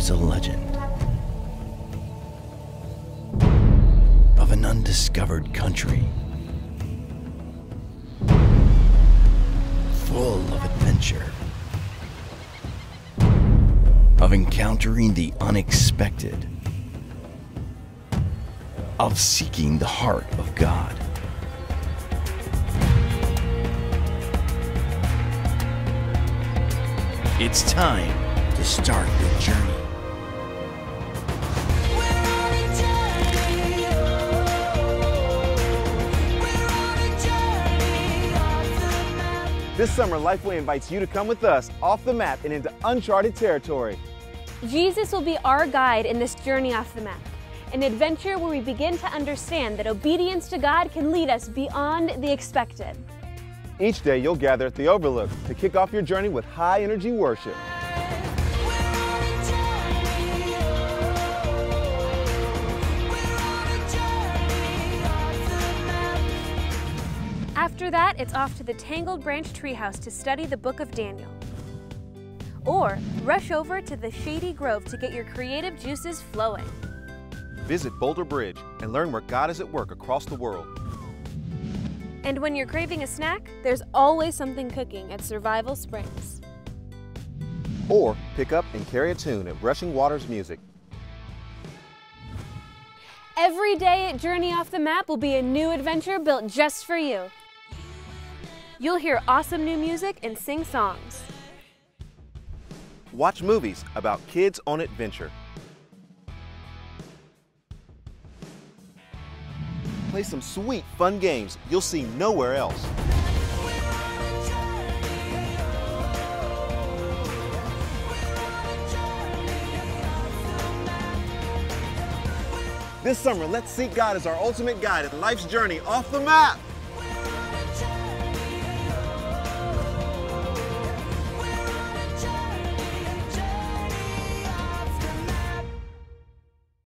is a legend of an undiscovered country full of adventure, of encountering the unexpected, of seeking the heart of God. It's time to start the journey. This summer, Lifeway invites you to come with us off the map and into uncharted territory. Jesus will be our guide in this journey off the map, an adventure where we begin to understand that obedience to God can lead us beyond the expected. Each day, you'll gather at the Overlook to kick off your journey with high energy worship. After that, it's off to the Tangled Branch Treehouse to study the book of Daniel. Or rush over to the Shady Grove to get your creative juices flowing. Visit Boulder Bridge and learn where God is at work across the world. And when you're craving a snack, there's always something cooking at Survival Springs. Or pick up and carry a tune at Rushing Waters Music. Every day at Journey Off the Map will be a new adventure built just for you. You'll hear awesome new music and sing songs. Watch movies about kids on adventure. Play some sweet, fun games you'll see nowhere else. This summer, let's seek God as our ultimate guide in life's journey off the map.